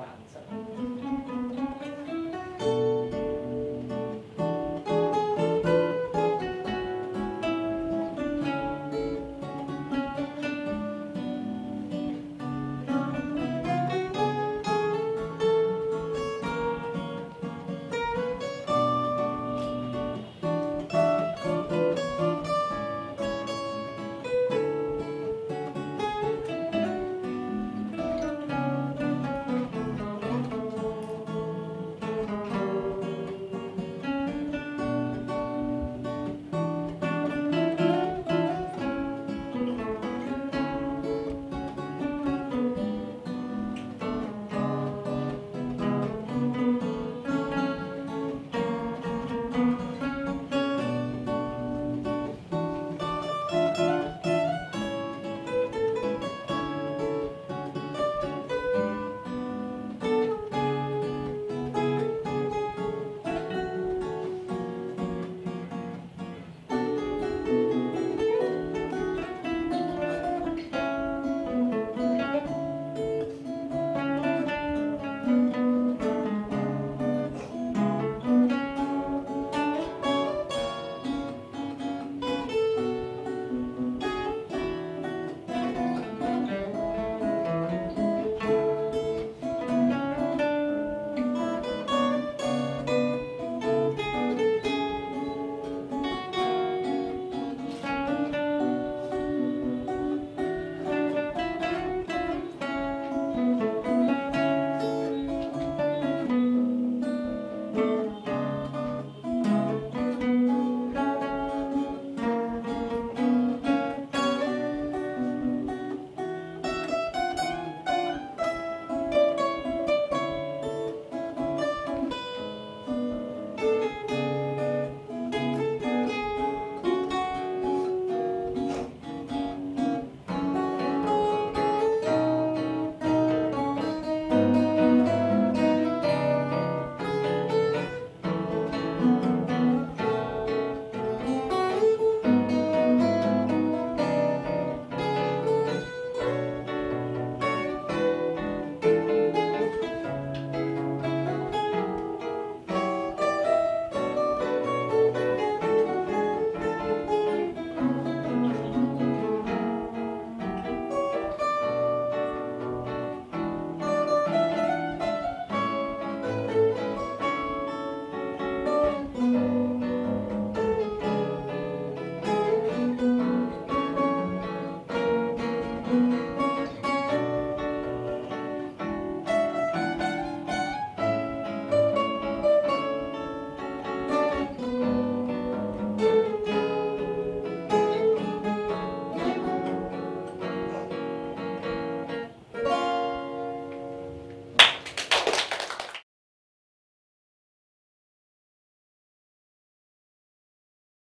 Stanza.